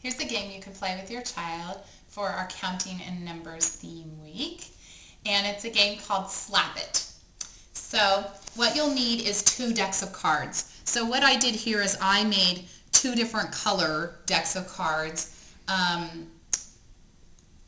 Here's a game you can play with your child for our Counting and Numbers theme week. And it's a game called Slap It. So what you'll need is two decks of cards. So what I did here is I made two different color decks of cards um,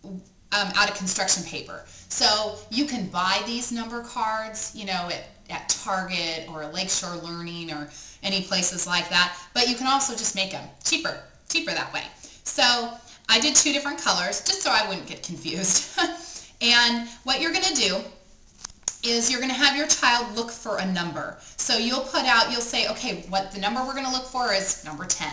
um, out of construction paper. So you can buy these number cards, you know, at, at Target or Lakeshore Learning or any places like that. But you can also just make them cheaper, cheaper that way. So I did two different colors just so I wouldn't get confused. and what you're going to do is you're going to have your child look for a number. So you'll put out, you'll say, okay, what the number we're going to look for is number 10.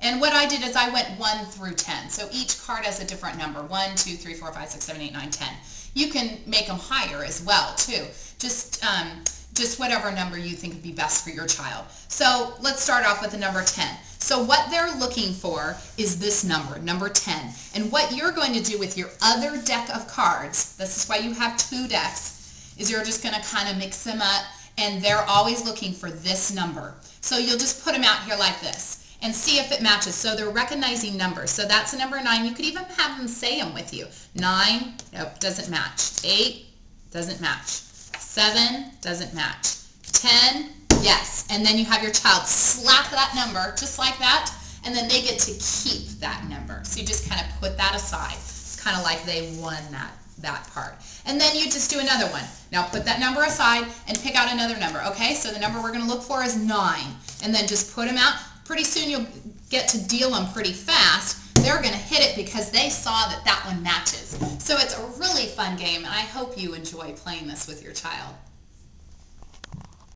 And what I did is I went 1 through 10. So each card has a different number, 1, 2, 3, 4, 5, 6, 7, 8, 9, 10. You can make them higher as well, too. Just, um, just whatever number you think would be best for your child. So let's start off with the number 10. So what they're looking for is this number, number 10. And what you're going to do with your other deck of cards, this is why you have two decks, is you're just going to kind of mix them up and they're always looking for this number. So you'll just put them out here like this and see if it matches. So they're recognizing numbers. So that's a number 9. You could even have them say them with you. 9, nope, doesn't match. 8, doesn't match. 7, doesn't match. 10, Yes, and then you have your child slap that number just like that, and then they get to keep that number. So you just kind of put that aside. It's kind of like they won that, that part. And then you just do another one. Now put that number aside and pick out another number, okay? So the number we're going to look for is 9. And then just put them out. Pretty soon you'll get to deal them pretty fast. They're going to hit it because they saw that that one matches. So it's a really fun game, and I hope you enjoy playing this with your child.